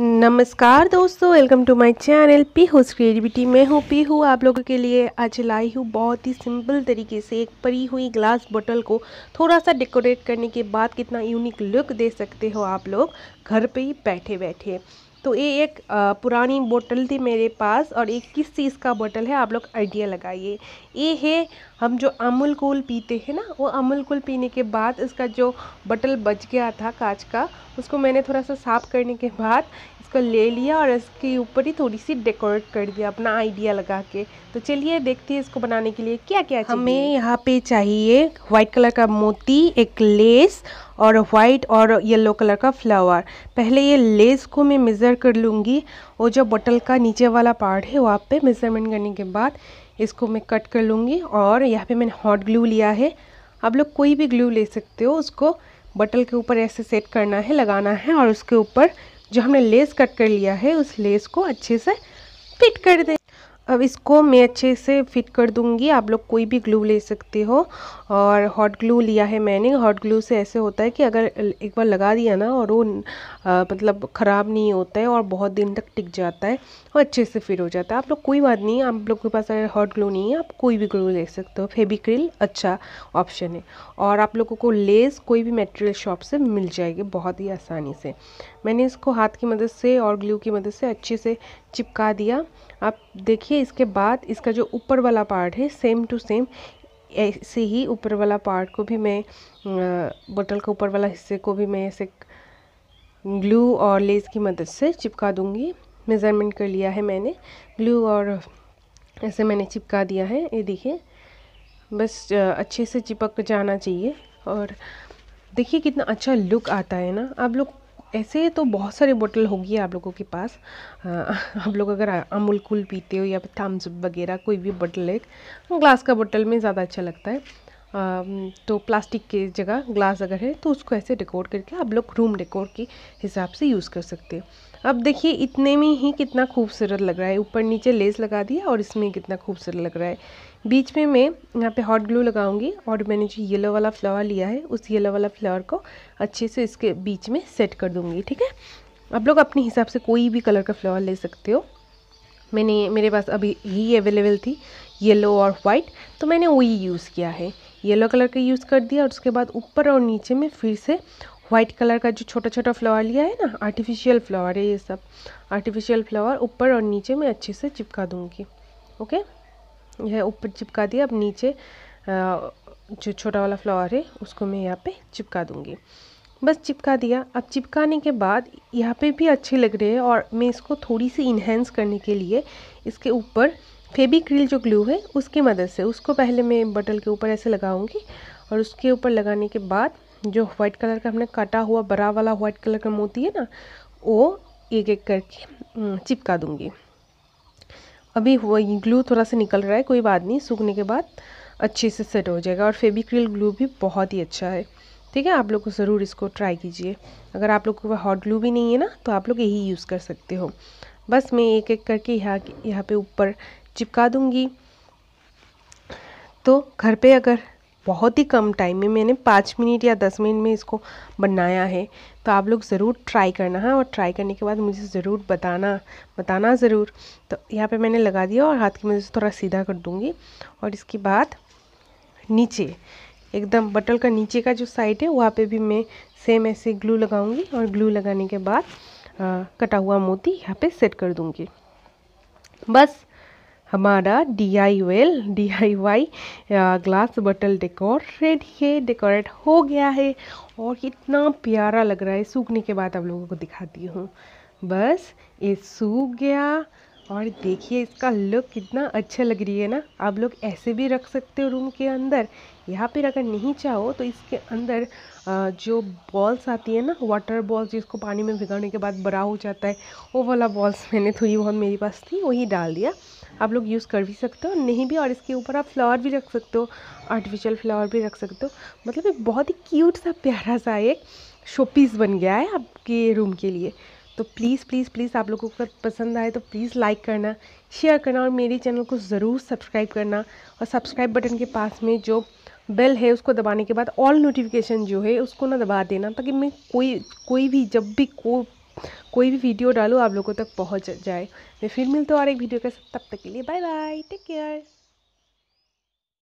नमस्कार दोस्तों welcome to my channel पी पीहूस क्रिएटिविटी मैं हूँ पी हूँ आप लोगों के लिए आज लाई हूँ बहुत ही सिंपल तरीके से एक परी हुई ग्लास बोतल को। थोड़ा सा डेकोरेट करने के बाद कितना यूनिक लुक दे सकते हो आप लोग घर पे ही बैठे बैठे तो ये एक पुरानी बोतल थी मेरे पास और एक किस चीज़ का बोतल है आप लोग आइडिया लगाइए। ये है हम जो अमूल कूल पीते हैं ना, वो अमूल कूल पीने के बाद इसका जो बटल बच गया था कांच का, उसको मैंने थोड़ा सा साफ़ करने के बाद इसको ले लिया और इसके ऊपर ही थोड़ी सी डेकोरेट कर दिया अपना आइडिया लगा के। तो चलिए देखते हैं इसको बनाने के लिए क्या क्या हमें यहाँ पे चाहिए वाइट कलर का मोती, एक लेस और वाइट और येलो कलर का फ्लावर पहले ये लेस को मैं मेज़र कर लूँगी। और जो बॉटल का नीचे वाला पार्ट है वहाँ पे मेज़रमेंट करने के बाद इसको मैं कट कर लूँगी और यहाँ पे मैंने हॉट ग्लू लिया है। आप लोग कोई भी ग्लू ले सकते हो, उसको बटल के ऊपर ऐसे सेट करना है, लगाना है और उसके ऊपर जो हमने लेस कट कर लिया है, उस लेस को अच्छे से फिट कर दें अब इसको मैं अच्छे से फिट कर दूँगी। आप लोग कोई भी ग्लू ले सकते हो। और हॉट ग्लू लिया है मैंने। हॉट ग्लू से ऐसे होता है कि अगर एक बार लगा दिया ना और वो मतलब ख़राब नहीं होता है और बहुत दिन तक टिक जाता है और अच्छे से फिट हो जाता है। आप लोग कोई बात नहीं, आप लोग के पास अगर हॉट ग्लू नहीं है, आप कोई भी ग्लू ले सकते हो। फेबिक्रिल अच्छा ऑप्शन है। और आप लोगों को लेस कोई भी मटेरियल शॉप से मिल जाएगी बहुत ही आसानी से। मैंने इसको हाथ की मदद से और ग्लू की मदद से अच्छे से चिपका दिया। आप देखिए इसके बाद इसका जो ऊपर वाला पार्ट है सेम टू सेम ऐसे ही ऊपर वाला पार्ट को भी मैं बोतल के ऊपर वाला हिस्से को भी मैं ऐसे ग्लू और लेस की मदद से चिपका दूँगी। मेज़रमेंट कर लिया है मैंने। ग्लू और ऐसे मैंने चिपका दिया है। ये देखिए, बस अच्छे से चिपक जाना चाहिए। और देखिए कितना अच्छा लुक आता है ना। आप लोग ऐसे तो बहुत सारे बोतल होगी आप लोगों के पास। आप लोग अगर अमूल कूल पीते हो या फिर थम्स वगैरह कोई भी बोतल एक ग्लास का बोतल में ज़्यादा अच्छा लगता है। आ, तो प्लास्टिक की जगह ग्लास अगर है तो उसको ऐसे डेकोर करके आप लोग रूम डेकोर के हिसाब से यूज़ कर सकते हो। अब देखिए इतने में ही कितना खूबसूरत लग रहा है। ऊपर नीचे लेस लगा दिया और इसमें कितना खूबसूरत लग रहा है। बीच में मैं यहाँ पे हॉट ग्लू लगाऊँगी और मैंने जो येलो वाला फ्लावर लिया है, उस येलो वाला फ्लावर को अच्छे से इसके बीच में सेट कर दूँगी, ठीक है? आप लोग अपने हिसाब से कोई भी कलर का फ्लावर ले सकते हो। मैंने, मेरे पास अभी ही अवेलेबल थी येलो और वाइट तो मैंने वही यूज़ किया है। येलो कलर का यूज़ कर दिया और उसके बाद ऊपर और नीचे में फिर से वाइट कलर का जो छोटा छोटा फ्लावर लिया है ना आर्टिफिशियल फ्लावर है ये सब आर्टिफिशियल फ्लावर ऊपर और नीचे में अच्छे से चिपका दूँगी ओके यह ऊपर चिपका दिया। अब नीचे जो छोटा वाला फ्लावर है, उसको मैं यहाँ पे चिपका दूँगी। बस चिपका दिया। अब चिपकाने के बाद यहाँ पे भी अच्छे लग रहे हैं और मैं इसको थोड़ी सी इन्हेंस करने के लिए इसके ऊपर फेबिक्रिल जो ग्लू है, उसकी मदद से, उसको पहले मैं बटल के ऊपर ऐसे लगाऊँगी और उसके ऊपर लगाने के बाद जो वाइट कलर का हमने काटा हुआ, बड़ा वाला वाइट कलर का मोती है ना, वो एक एक करके चिपका दूँगी। अभी वही ग्लू थोड़ा सा निकल रहा है, कोई बात नहीं, सूखने के बाद अच्छे से सेट हो जाएगा और फेबिक्रिल ग्लू भी बहुत ही अच्छा है। ठीक है, आप लोग को ज़रूर इसको ट्राई कीजिए। अगर आप लोग को हॉट ग्लू भी नहीं है ना तो आप लोग यही यूज़ कर सकते हो। बस मैं एक एक करके यहाँ यहाँ पे ऊपर चिपका दूँगी। तो घर पे अगर बहुत ही कम टाइम में मैंने पाँच मिनट या दस मिनट में इसको बनाया है। तो आप लोग ज़रूर ट्राई करना है और ट्राई करने के बाद मुझे ज़रूर बताना बताना ज़रूर। तो यहाँ पे मैंने लगा दिया और हाथ की मदद से थोड़ा सीधा कर दूँगी। और इसके बाद नीचे एकदम बटल का नीचे का जो साइड है वहाँ पे भी मैं सेम ऐसे ग्लू लगाऊँगी और ग्लू लगाने के बाद आ, कटा हुआ मोती यहाँ पे सेट कर दूँगी। बस हमारा D I well D I Y glass bottle decor ready है डेकोरेट हो गया है, और कितना प्यारा लग रहा है। सूखने के बाद आप लोगों को दिखाती हूँ। बस, ये सूख गया और देखिए इसका लुक कितना अच्छा लग रही है ना। आप लोग ऐसे भी रख सकते हो रूम के अंदर। यहाँ पर अगर नहीं चाहो तो इसके अंदर जो बॉल्स आती है ना वाटर बॉल्स जिसको पानी में भिगाने के बाद बड़ा हो जाता है, वो वाला बॉल्स मैंने थोड़ी बहुत मेरे पास थी, वही डाल दिया। आप लोग यूज़ कर भी सकते हो, नहीं भी और इसके ऊपर आप फ्लावर भी रख सकते हो आर्टिफिशियल फ्लावर भी रख सकते हो। मतलब एक बहुत ही क्यूट सा प्यारा सा एक शोपीस बन गया है आपके रूम के लिए। तो प्लीज़ प्लीज़ प्लीज़ आप लोगों को पसंद आए तो प्लीज़ लाइक करना शेयर करना और मेरे चैनल को ज़रूर सब्सक्राइब करना और सब्सक्राइब बटन के पास में जो बेल है उसको दबाने के बाद ऑल नोटिफिकेशन जो है उसको ना दबा देना ताकि मैं कोई कोई भी जब भी को, कोई भी वीडियो डालो आप लोगों तक पहुँच जाए। मैं फिर मिलता हूँ और एक वीडियो के साथ, तब तक के लिए बाय बाय टेक केयर